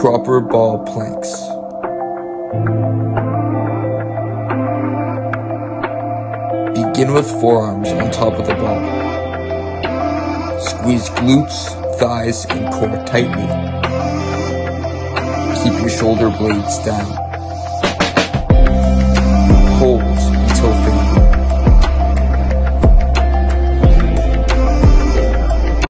proper ball planks. Begin with forearms on top of the ball. Squeeze glutes, thighs, and core tightly. Keep your shoulder blades down.